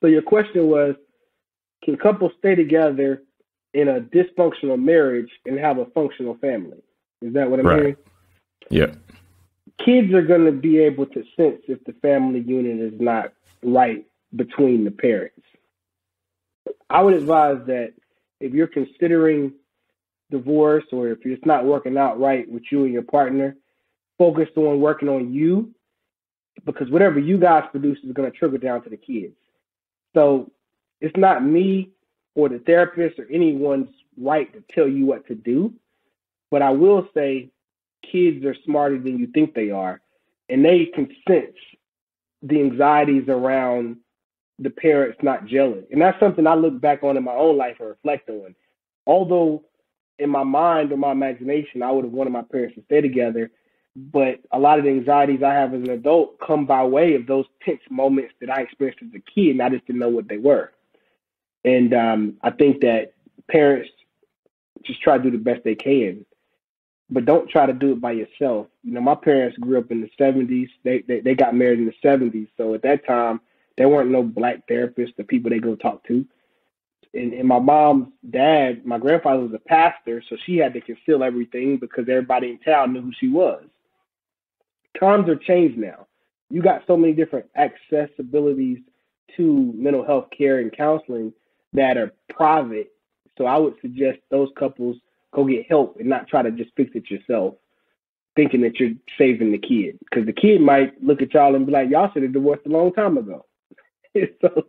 So your question was, can couples stay together in a dysfunctional marriage and have a functional family? Is that what I'm Right. hearing? Yeah. Kids are going to be able to sense if the family unit is not right between the parents. I would advise that if you're considering divorce or if it's not working out right with you and your partner, focus on working on you because whatever you guys produce is going to trickle down to the kids. So it's not me or the therapist or anyone's right to tell you what to do. But I will say kids are smarter than you think they are, and they can sense the anxieties around the parents not gelling. And that's something I look back on in my own life and reflect on. Although in my mind or my imagination, I would have wanted my parents to stay together. But a lot of the anxieties I have as an adult come by way of those tense moments that I experienced as a kid, and I just didn't know what they were. And um, I think that parents just try to do the best they can, but don't try to do it by yourself. You know, my parents grew up in the '70s. They they, they got married in the '70s, so at that time there weren't no black therapists, the people they go talk to. And, and my mom's dad, my grandfather was a pastor, so she had to conceal everything because everybody in town knew who she was. Times are changed now. You got so many different accessibilities to mental health care and counseling that are private. So I would suggest those couples go get help and not try to just fix it yourself, thinking that you're saving the kid. Because the kid might look at y'all and be like, y'all should have divorced a long time ago. so